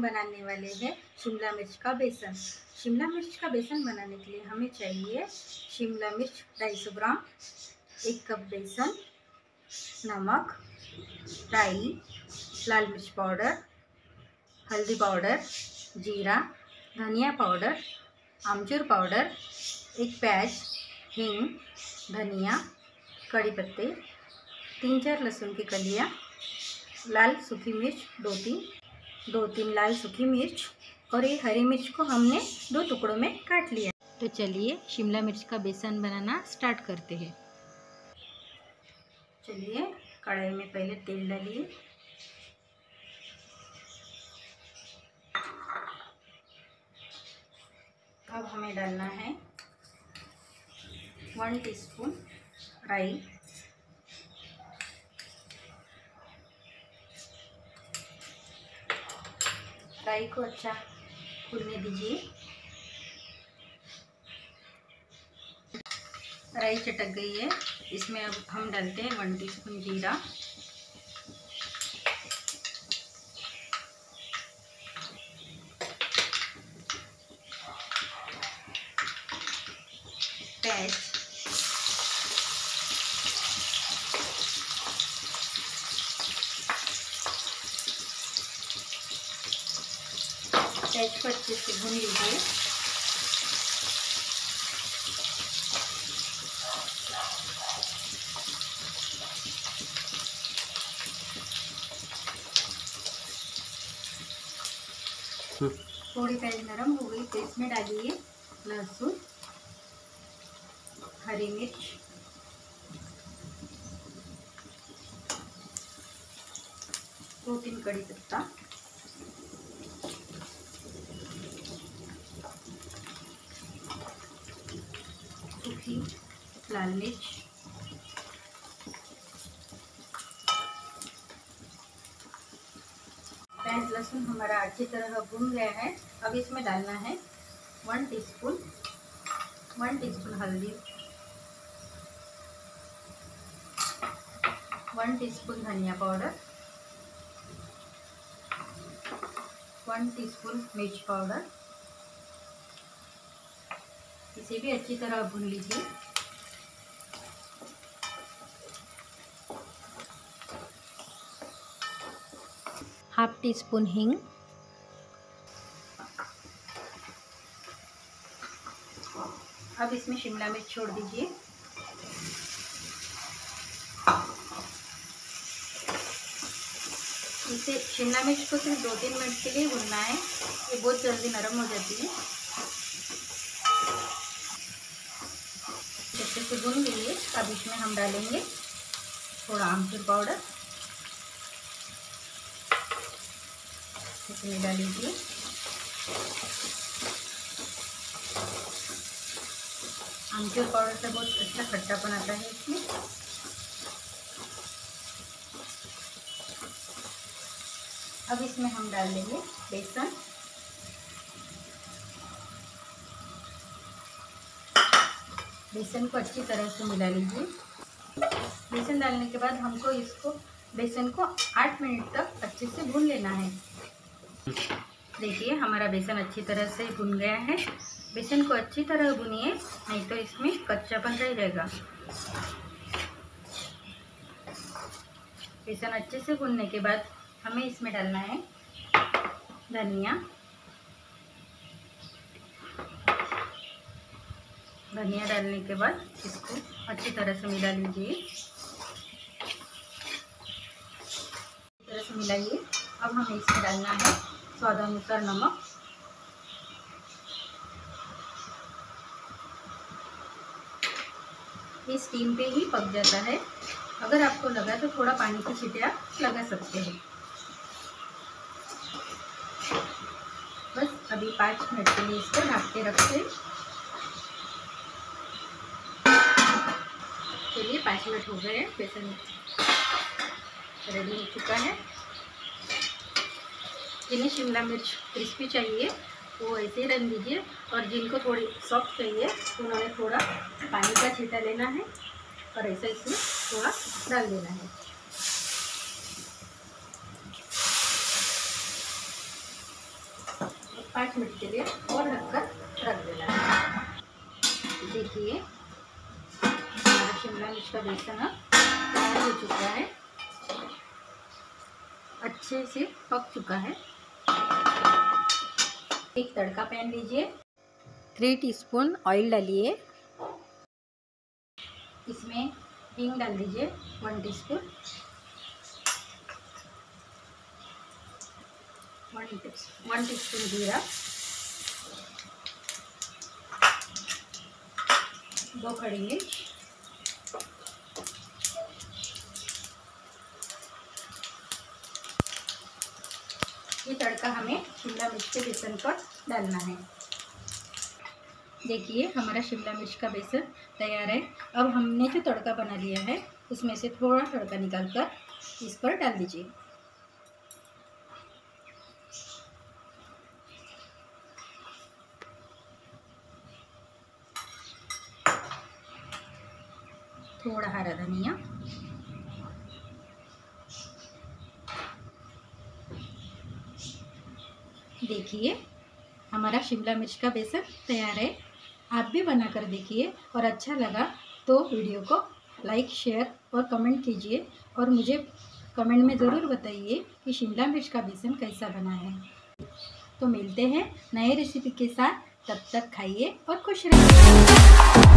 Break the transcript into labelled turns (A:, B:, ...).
A: बनाने वाले हैं शिमला मिर्च का बेसन। शिमला मिर्च का बेसन बनाने के लिए हमें चाहिए शिमला मिर्च ढाई सौ ग्राम, एक कप बेसन, नमक, राई, लाल मिर्च पाउडर, हल्दी पाउडर, जीरा, धनिया पाउडर, आमचूर पाउडर, एक प्याज, हिंग, धनिया, कड़ी पत्ते, तीन चार लहसुन की कलियाँ, लाल सूखी मिर्च, दो तीन दो तीन लाल सूखी मिर्च और ये हरी मिर्च को हमने दो टुकड़ों में काट लिया। तो चलिए शिमला मिर्च का बेसन बनाना स्टार्ट करते हैं। चलिए कढ़ाई में पहले तेल डालिए। अब हमें डालना है वन टीस्पून राई। राई को अच्छा भूनने दीजिए। राई चटक गई है। इसमें अब हम डालते हैं वन टी स्पून जीरा प्याज प्याज को अच्छे से भून लीजिए थोड़ी प्याज नरम हो गई तो इसमें डालिए लहसुन, हरी मिर्च। दो तीन कड़ी पत्ता सूखी लाल मिर्च। प्याज लहसुन हमारा अच्छी तरह भून गया है। अब इसमें डालना है वन टीस्पून वन टीस्पून हल्दी। वन टीस्पून धनिया पाउडर। वन टीस्पून मिर्च पाउडर। इसे भी अच्छी तरह भून लीजिए। हाफ़ टी स्पून हींग। अब इसमें शिमला मिर्च छोड़ दीजिए। इसे शिमला मिर्च को सिर्फ़ दो तीन मिनट के लिए भुनना है। ये बहुत जल्दी नरम हो जाती है। अच्छे से भून लीजिए। अब इसमें हम डालेंगे थोड़ा आमचूर पाउडर। इसमें डाल लीजिए आमचूर पाउडर से बहुत अच्छा खट्टापन आता है इसमें। अब इसमें हम डाल देंगे बेसन। बेसन को अच्छी तरह से मिला लीजिए। बेसन डालने के बाद हमको इसको, बेसन को आठ मिनट तक अच्छे से भून लेना है। देखिए, हमारा बेसन अच्छी तरह से भुन गया है। बेसन को अच्छी तरह भुनिए, नहीं तो इसमें कच्चापन रह जाएगा। बेसन अच्छे से भुनने के बाद हमें इसमें डालना है धनिया। धनिया डालने के बाद इसको अच्छी तरह से मिला लीजिए। तरह से मिलाइए। अब हमें इसमें डालना है स्वादानुसार नमक। ये स्टीम पे ही पक जाता है। अगर आपको लगा तो थोड़ा पानी की छिटे आप लगा सकते हैं। बस अभी पाँच मिनट के लिए इसको ढक के रखते चलिए पाँच मिनट हो गए हैं, बेसन रेडी हो चुका है। जिन्हें शिमला मिर्च क्रिस्पी चाहिए, वो ऐसे ही रन दीजिए। और जिनको थोड़ी सॉफ्ट चाहिए, उन्होंने थोड़ा पानी का छीटा लेना है और ऐसा इसमें थोड़ा डाल देना है। पाँच मिनट के लिए और ढककर रख देना है। देखिए, हमारा शिमला मिर्च का बेसन तैयार हो चुका है। अच्छे से पक चुका है। एक तड़का पैन लीजिए। थ्री टीस्पून ऑयल डालिए। इसमें हींग डाल दीजिए one teaspoon. One one teaspoon जीरा। दो खड़ी मिर्च। ये तड़का हमें शिमला मिर्च के बेसन पर डालना है। देखिए, हमारा शिमला मिर्च का बेसन तैयार है। अब हमने जो तड़का बना लिया है, उसमें से थोड़ा तड़का निकाल कर इस पर डाल दीजिए। थोड़ा हरा धनिया देखिए, हमारा शिमला मिर्च का बेसन तैयार है। आप भी बना कर देखिए और अच्छा लगा तो वीडियो को लाइक, शेयर और कमेंट कीजिए और मुझे कमेंट में ज़रूर बताइए कि शिमला मिर्च का बेसन कैसा बना है। तो मिलते हैं नए रेसिपी के साथ। तब तक खाइए और खुश रहिए।